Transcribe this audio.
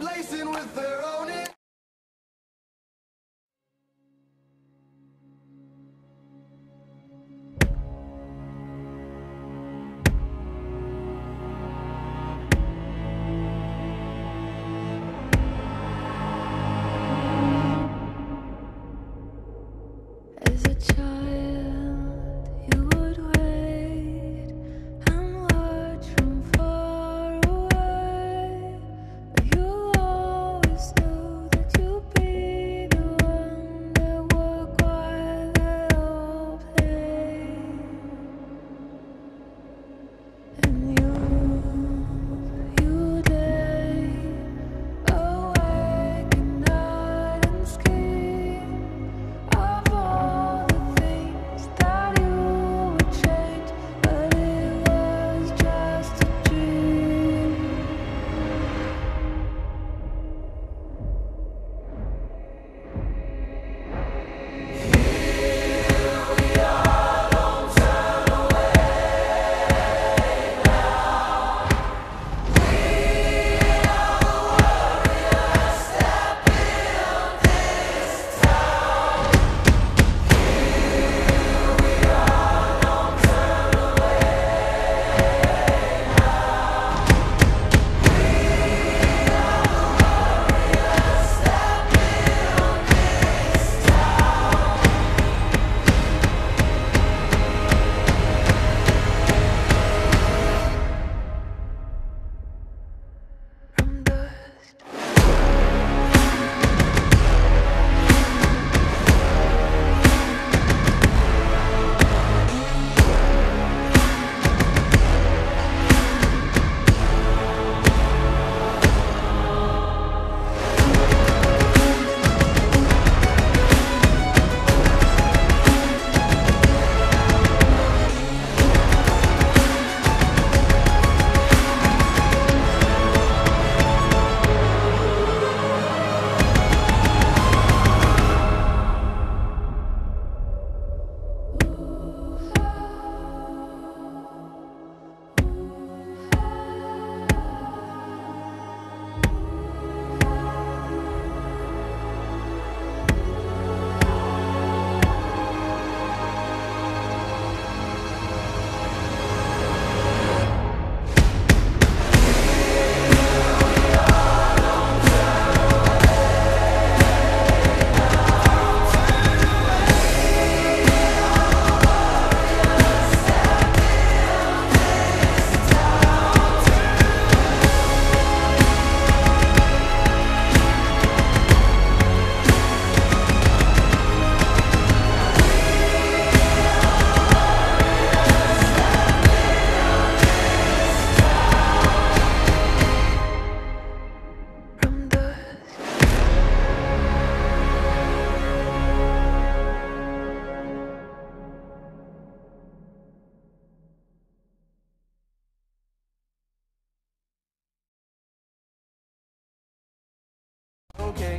with their own. As a child, Okay,